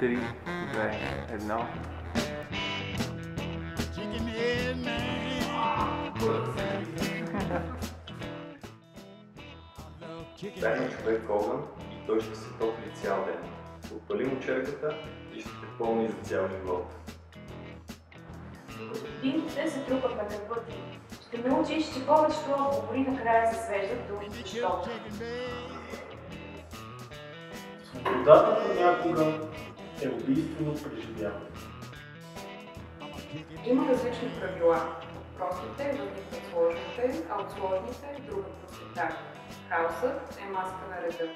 Три, две, едно. Дай на човек огън и той ще се топли цял ден. Отпали му черката и ще те пълни за цял живот. Пинките се трупат на гърба ти, ще научиш, че повечето отговори накрая се свеждат до защо. Свободата понякога е убийствено преживяване. Има различни правила. От простите възникват сложните, а от сложните – друга простота. Хаосът е маска на реда.